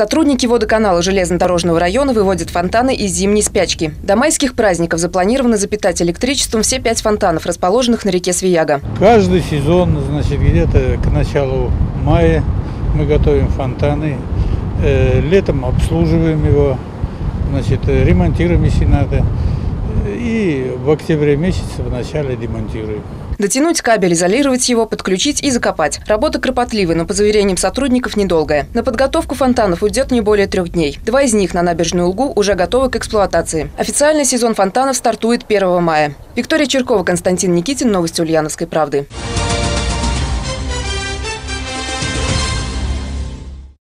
Сотрудники водоканала железнодорожного района выводят фонтаны из зимней спячки. До майских праздников запланировано запитать электричеством все пять фонтанов, расположенных на реке Свияга. Каждый сезон, значит, где-то к началу мая мы готовим фонтаны. Э, летом обслуживаем его, значит, ремонтируем, если надо. И в октябре месяце в начале демонтируем. Дотянуть кабель, изолировать его, подключить и закопать. Работа кропотливая, но по заверениям сотрудников недолгая. На подготовку фонтанов уйдет не более трех дней. Два из них на набережную Лгу уже готовы к эксплуатации. Официальный сезон фонтанов стартует 1 мая. Виктория Черкова, Константин Никитин. Новости Ульяновской правды.